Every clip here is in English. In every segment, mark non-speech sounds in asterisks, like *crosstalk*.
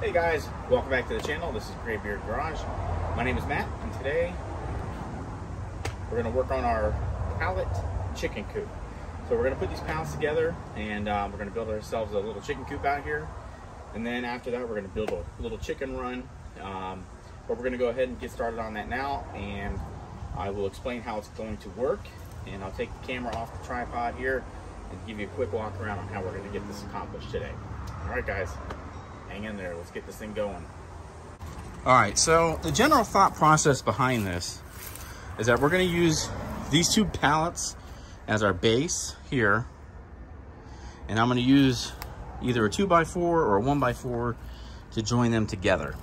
Hey guys, welcome back to the channel. This is Graybeard Garage. My name is Matt, and today we're going to work on our pallet chicken coop. So we're going to put these pallets together, and um, we're going to build ourselves a little chicken coop out here. And then after that, we're going to build a little chicken run. Um, but we're going to go ahead and get started on that now, and I will explain how it's going to work. And I'll take the camera off the tripod here and give you a quick walk around on how we're going to get this accomplished today. All right, guys, hang in there. Let's get this thing going. All right, so the general thought process behind this is that we're going to use these two pallets as our base here. And I'm going to use either a 2x4 or a 1x4 to join them together.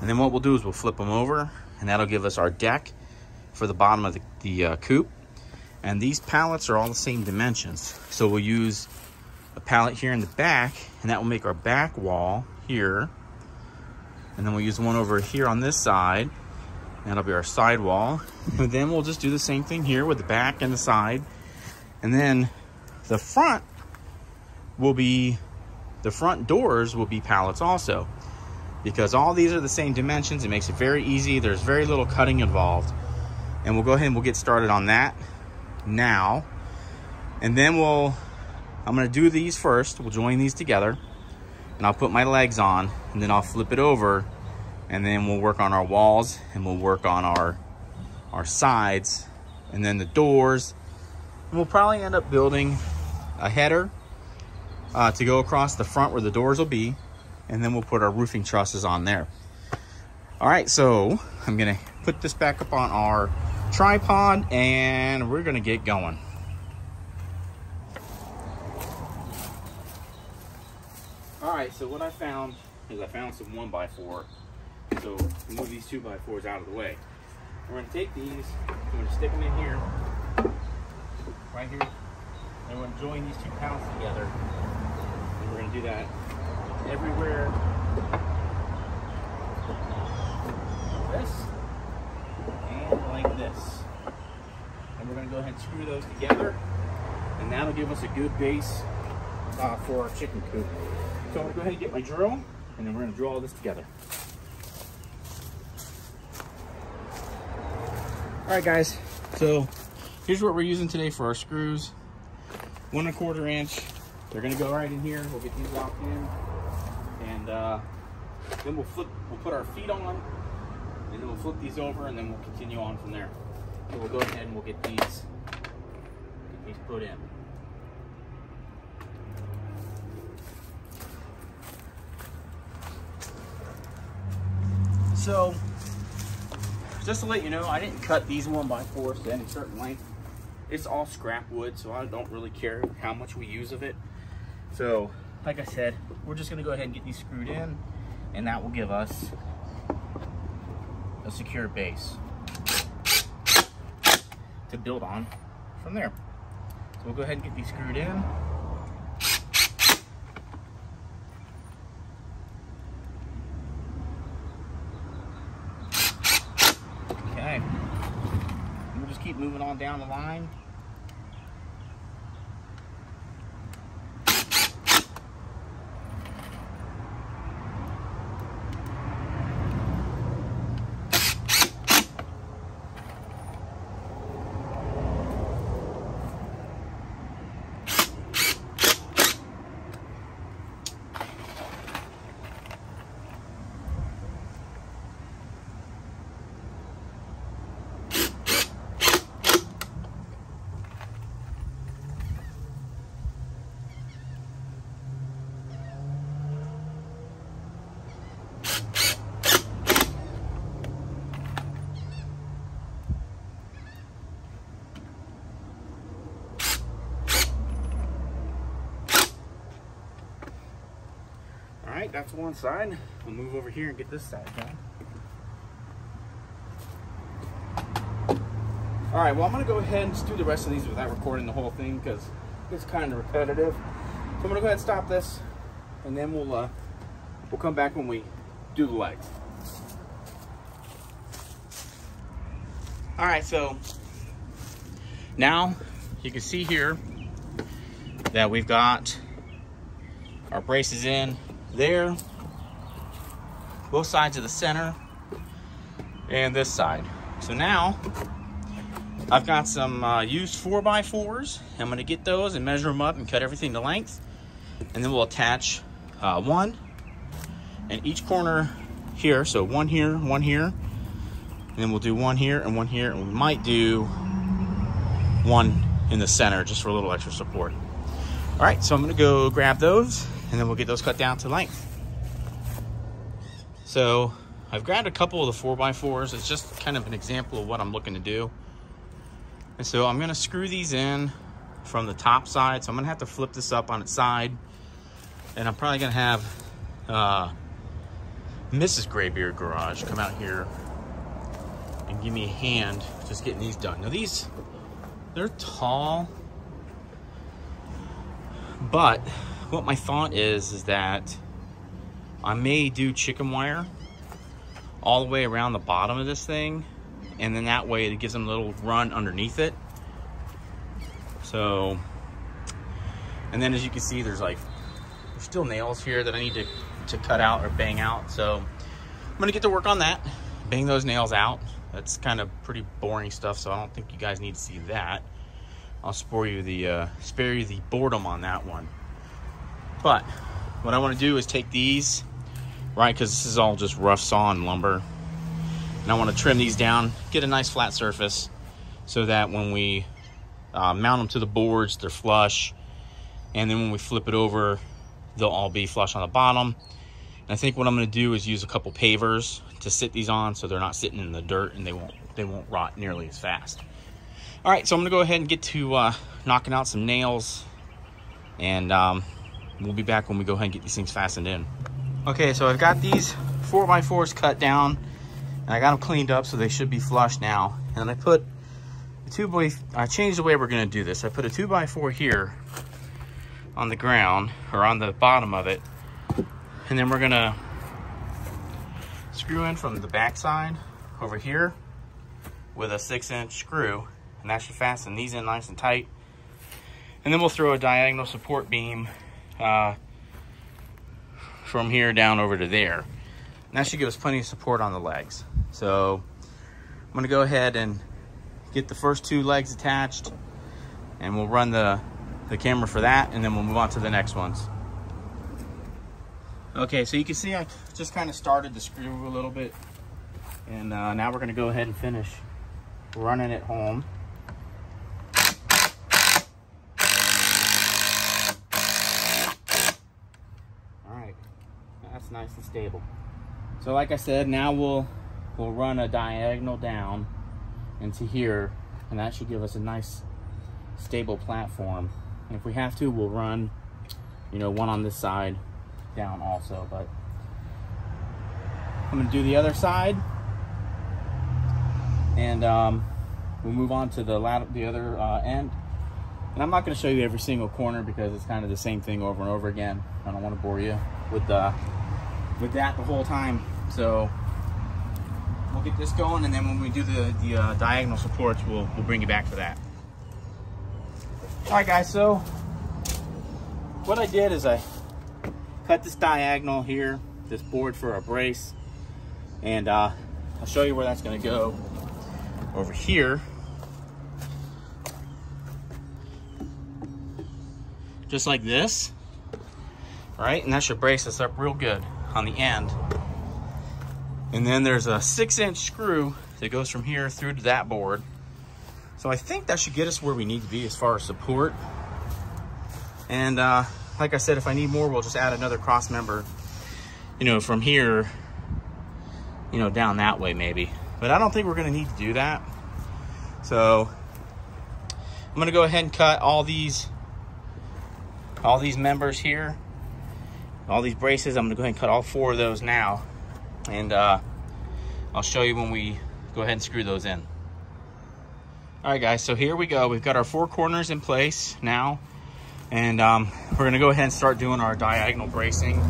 And then what we'll do is we'll flip them over and that'll give us our deck for the bottom of the, the uh, coop. And these pallets are all the same dimensions. So we'll use a pallet here in the back, and that will make our back wall here. And then we'll use one over here on this side. That'll be our side wall. And then we'll just do the same thing here with the back and the side. And then the front will be, the front doors will be pallets also. Because all these are the same dimensions, it makes it very easy. There's very little cutting involved. And we'll go ahead and we'll get started on that now. And then we'll, I'm gonna do these first. We'll join these together and I'll put my legs on and then I'll flip it over and then we'll work on our walls and we'll work on our, our sides and then the doors. And we'll probably end up building a header uh, to go across the front where the doors will be. And then we'll put our roofing trusses on there. All right, so I'm gonna put this back up on our tripod and we're gonna get going. All right, so what I found is I found some one by four. So move these two by fours out of the way. We're gonna take these, we're gonna stick them in here, right here, and we're gonna join these two pallets together. And we're gonna do that everywhere. This and like this. And we're gonna go ahead and screw those together, and that'll give us a good base uh, for our chicken coop. So I'm gonna go ahead and get my drill, and then we're gonna drill all this together. All right, guys. So here's what we're using today for our screws. One and a quarter inch. They're gonna go right in here. We'll get these locked in, and uh, then we'll flip. We'll put our feet on, and then we'll flip these over, and then we'll continue on from there. So we'll go ahead and we'll get these get these put in. So, just to let you know, I didn't cut these one by fours to any certain length. It's all scrap wood, so I don't really care how much we use of it. So, like I said, we're just gonna go ahead and get these screwed in, and that will give us a secure base to build on from there. So we'll go ahead and get these screwed in. Okay. And we'll just keep moving on down the line. Right, that's one side. We'll move over here and get this side done. All right, well, I'm gonna go ahead and do the rest of these without recording the whole thing because it's kind of repetitive. So I'm gonna go ahead and stop this and then we'll, uh, we'll come back when we do the legs. All right, so now you can see here that we've got our braces in there both sides of the center and this side. So now I've got some uh, used 4x4s. I'm gonna get those and measure them up and cut everything to length. And then we'll attach uh, one and each corner here. So one here, one here. And then we'll do one here and one here. And we might do one in the center just for a little extra support. All right, so I'm gonna go grab those and then we'll get those cut down to length. So I've grabbed a couple of the 4x4s. It's just kind of an example of what I'm looking to do. And so I'm gonna screw these in from the top side. So I'm gonna have to flip this up on its side. And I'm probably gonna have uh, Mrs. Graybeard Garage come out here and give me a hand just getting these done. Now these, they're tall, but what my thought is, is that I may do chicken wire all the way around the bottom of this thing. And then that way it gives them a little run underneath it. So, and then as you can see, there's like, there's still nails here that I need to, to cut out or bang out. So I'm gonna get to work on that, bang those nails out. That's kind of pretty boring stuff, so I don't think you guys need to see that. I'll spare you the uh, spare you the boredom on that one. But what I want to do is take these, right, because this is all just rough sawn lumber. And I want to trim these down, get a nice flat surface so that when we uh, mount them to the boards, they're flush. And then when we flip it over, they'll all be flush on the bottom. And I think what I'm going to do is use a couple pavers to sit these on so they're not sitting in the dirt and they won't they won't rot nearly as fast. All right, so I'm going to go ahead and get to uh, knocking out some nails and um, We'll be back when we go ahead and get these things fastened in. Okay, so I've got these 4x4s cut down and I got them cleaned up so they should be flush now. And I put a 2 by I changed the way we're gonna do this. I put a two by four here on the ground or on the bottom of it. And then we're gonna screw in from the back side over here with a six inch screw and that should fasten these in nice and tight. And then we'll throw a diagonal support beam uh, from here down over to there. And that should give us plenty of support on the legs. So I'm gonna go ahead and get the first two legs attached and we'll run the, the camera for that and then we'll move on to the next ones. Okay, so you can see I just kind of started the screw a little bit and uh, now we're gonna go ahead and finish running it home. Nice and stable. So like I said, now we'll we'll run a diagonal down into here, and that should give us a nice stable platform. And if we have to, we'll run, you know, one on this side down also. But I'm gonna do the other side, and um, we'll move on to the the other uh, end. And I'm not to show you every single corner because it's kind of the same thing over and over again. I don't want to bore you with the with that the whole time. So we'll get this going and then when we do the, the uh, diagonal supports, we'll, we'll bring you back for that. All right guys, so what I did is I cut this diagonal here, this board for a brace, and uh, I'll show you where that's gonna go over here. Just like this, right? And that should brace us up real good on the end. And then there's a six inch screw that goes from here through to that board. So I think that should get us where we need to be as far as support. And uh, like I said, if I need more, we'll just add another cross member, you know, from here, you know, down that way maybe. But I don't think we're gonna need to do that. So I'm gonna go ahead and cut all these, all these members here all these braces. I'm gonna go ahead and cut all four of those now. And uh, I'll show you when we go ahead and screw those in. All right guys, so here we go. We've got our four corners in place now. And um, we're gonna go ahead and start doing our diagonal bracing.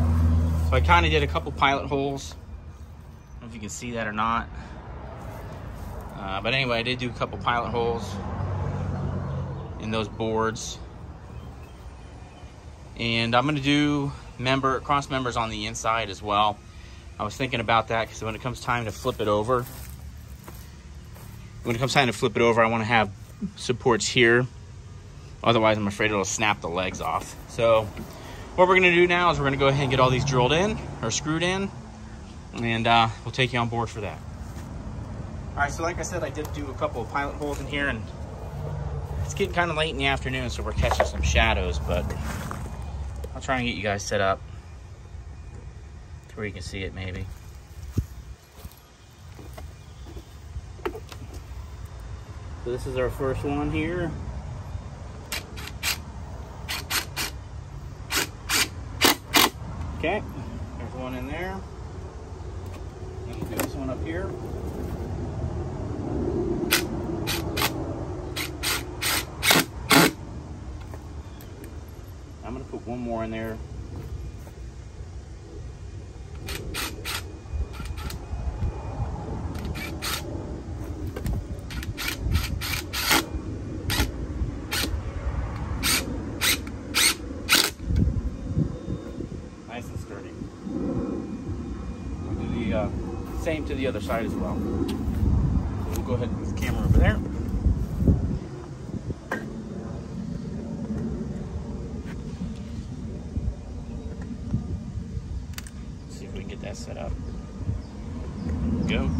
So I kind of did a couple pilot holes. I don't know if you can see that or not. Uh, but anyway, I did do a couple pilot holes in those boards. And I'm gonna do member cross members on the inside as well I was thinking about that because when it comes time to flip it over, when it comes time to flip it over, I want to have supports here. Otherwise, I'm afraid it'll snap the legs off. So what we're gonna do now is we're gonna go ahead and get all these drilled in or screwed in and uh, we'll take you on board for that. All right, so like I said, I did do a couple of pilot holes in here and it's getting kind of late in the afternoon, so we're catching some shadows, but I'll try and get you guys set up to where you can see it maybe. So this is our first one here. Okay, there's one in there. And we'll do this one up here. I'm gonna put one more in there. Nice and sturdy. We'll do the uh, same to the other side as well. So we'll go ahead and move the camera over there. see if we can get that set up. Go.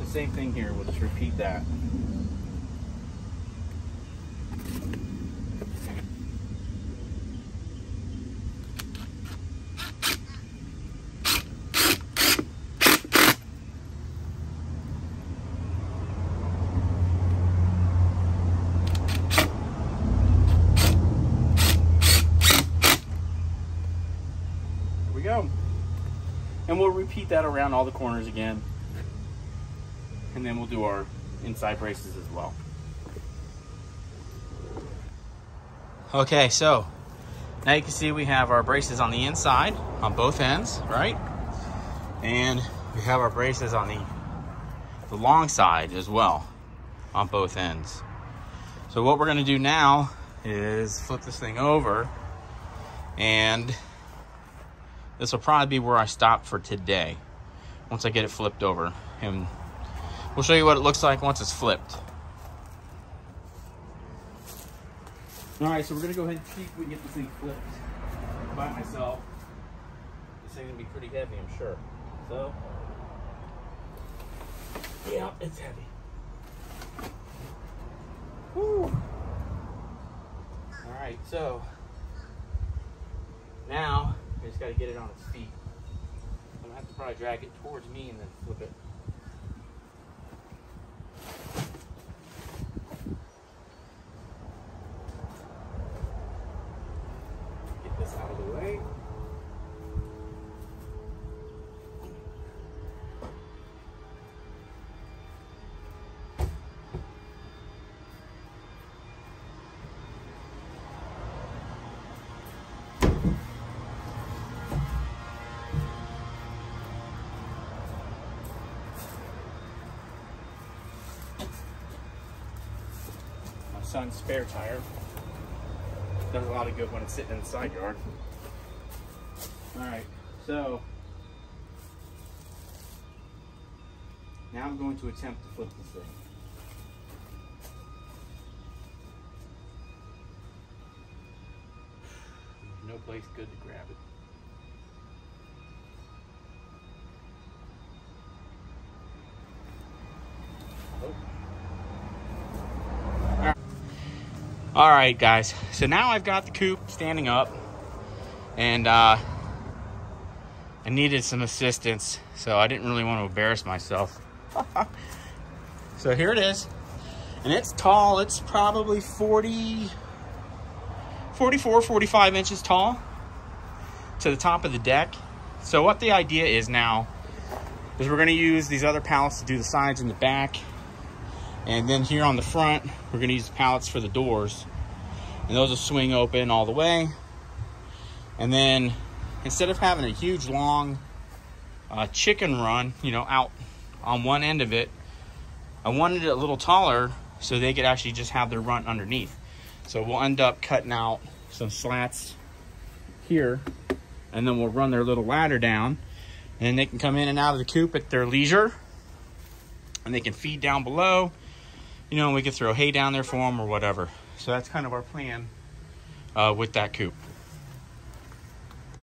The same thing here, we'll just repeat that. Here we go. And we'll repeat that around all the corners again. And then we'll do our inside braces as well. Okay, so now you can see we have our braces on the inside on both ends, right? And we have our braces on the, the long side as well on both ends. So what we're gonna do now is flip this thing over and this will probably be where I stop for today once I get it flipped over and we'll show you what it looks like once it's flipped. All right, so we're gonna go ahead and see if we can get this thing flipped by myself. This thing's gonna be pretty heavy, I'm sure. So, yeah, it's heavy. Whew. All right, so now I just got to get it on its feet. I'm gonna have to probably drag it towards me and then flip it. Son's spare tire. Does a lot of good when it's sitting in the side yard. Alright, so now I'm going to attempt to flip this thing. No place good to grab it. All right, guys. So now I've got the coop standing up, and uh, I needed some assistance, so I didn't really want to embarrass myself. *laughs* so here it is, and it's tall. It's probably 40, 44, 45 inches tall to the top of the deck. So what the idea is now is we're going to use these other pallets to do the sides and the back. And then here on the front, we're going to use pallets for the doors and those will swing open all the way. And then instead of having a huge long uh, chicken run, you know, out on one end of it, I wanted it a little taller so they could actually just have their run underneath. So we'll end up cutting out some slats here and then we'll run their little ladder down and they can come in and out of the coop at their leisure and they can feed down below. You know, we can throw hay down there for them or whatever. So that's kind of our plan uh, with that coop.